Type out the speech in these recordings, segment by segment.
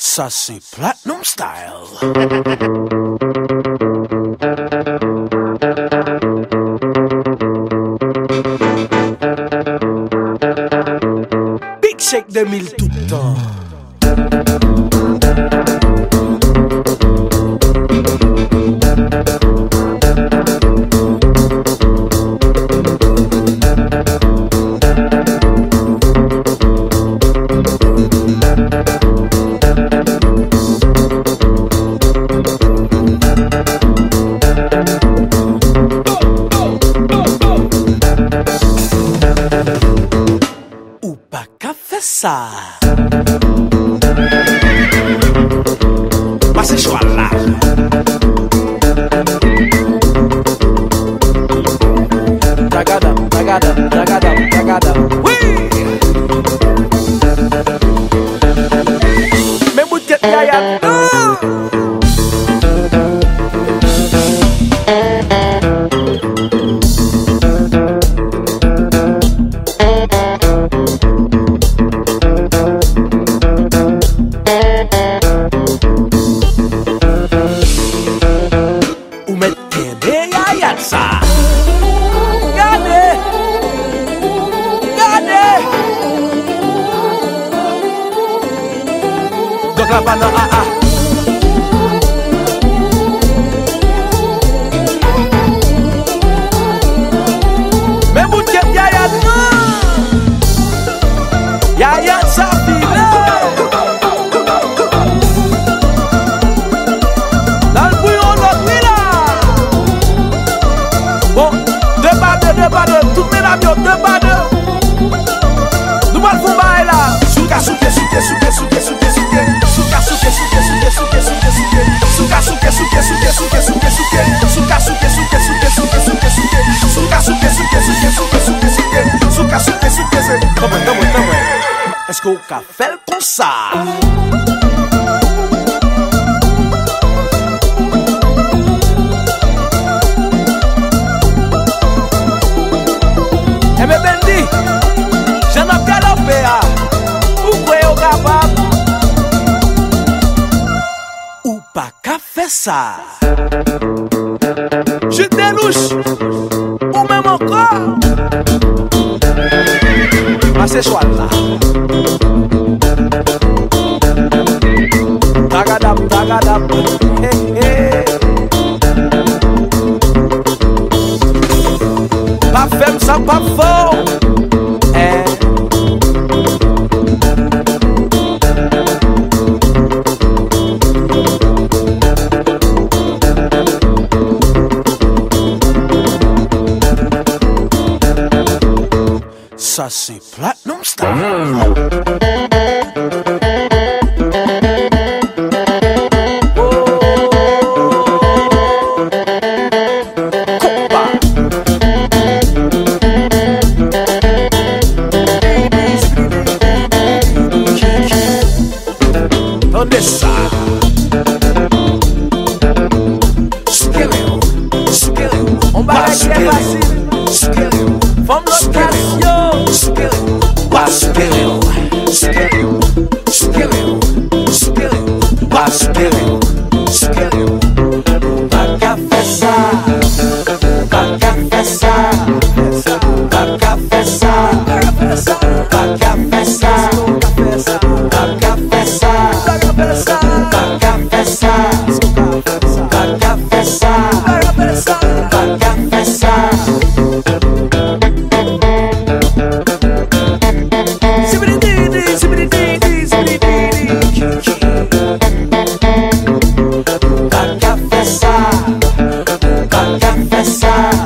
Ça c'est Platinum Style. Big Shake 2000 tout le temps. Salsa. Va sexualado. Tagada, tagada, tagada. Me la myo te bade Nou mal pou bae la Souka souke souke souke souke souke souke Souka souke souke souke souke souke souke Souka souke souke souke souke souke souke Souka souke souke souke souke souke souke Souka souke souke souke souke souke souke Souka souke souke souke Tome, tome, tome Eske ou ka fel kon sa? sa. Jit delouche Ou mèm ankor ah, Ase chwal la Dagadap, dagadap He he Pa fem san pa fon Sassy Platinum Star. passar.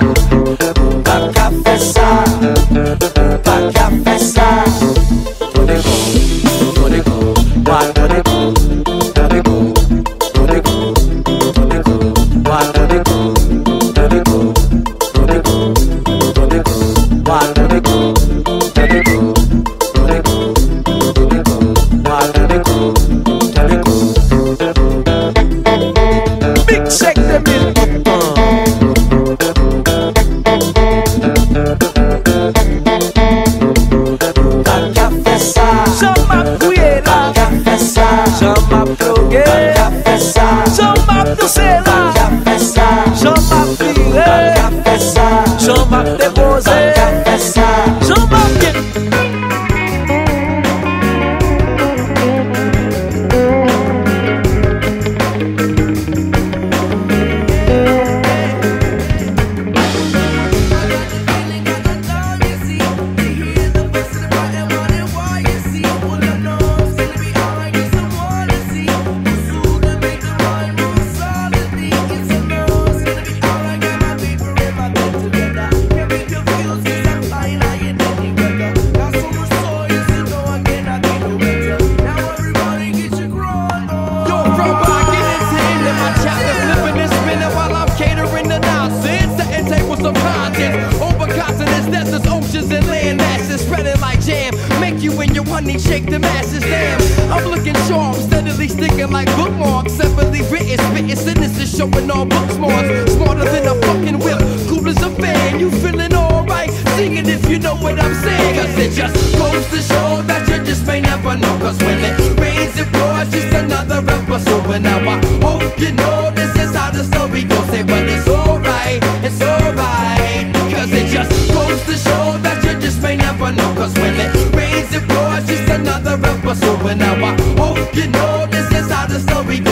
covers oceans and land masses, spreading like jam. Make you and your honey shake the masses, damn. I'm looking sharp, steadily sticking like bookmarks, separately written, spitting sinister, showing all booksmarts. Smarter than a fucking whip, cool as a fan. You feeling alright? Singing if you know what I'm saying, cause it just goes to show that you just may never know. Cause when it rains, it pours, just another episode. But now I hope you know But now I hope you know this is how the story goes.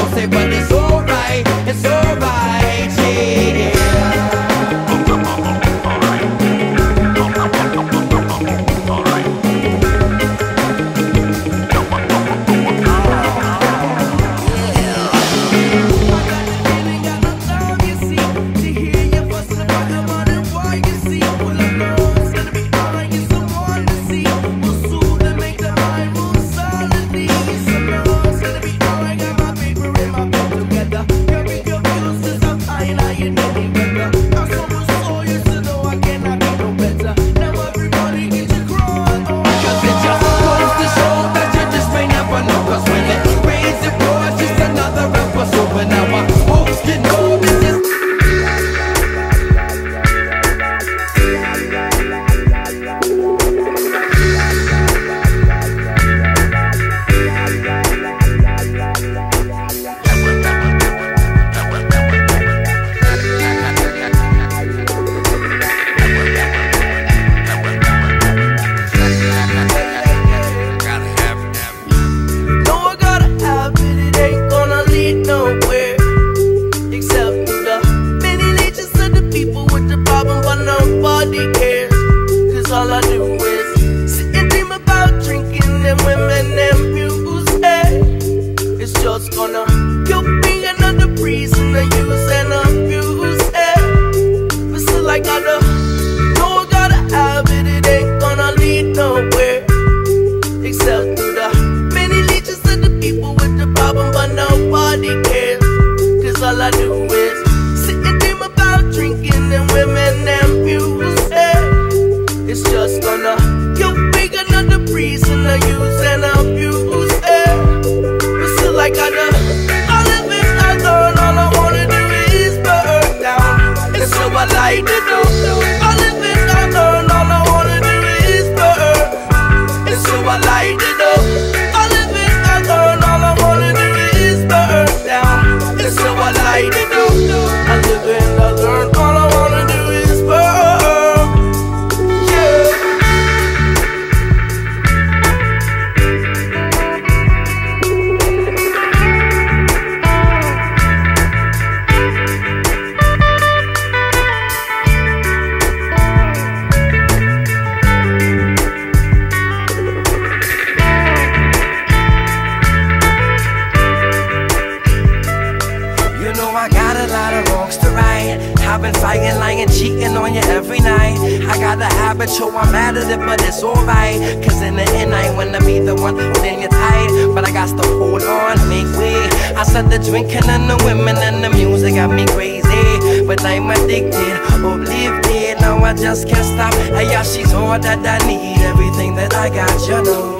So I light it up. I live it, I learn, all I wanna do is burn down. And so I light it up. I live it, I learn, wrongs to right. I've been fighting, lying, cheating on you every night. I got a habit, so I'm mad at it, but it's alright. Cause in the end, I wanna be the one holding you tight. But I got to hold on, make way. I said the drinking and the women and the music got me crazy. But I'm addicted, uplifted. Now I just can't stop. Hey, yeah, she's all that I need. Everything that I got, you know.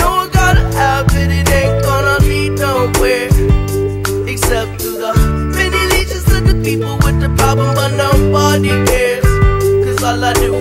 No, I gotta have it, it ain't gonna lead nowhere. Problem, but nobody cares. Cause all I do